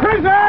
Crazy!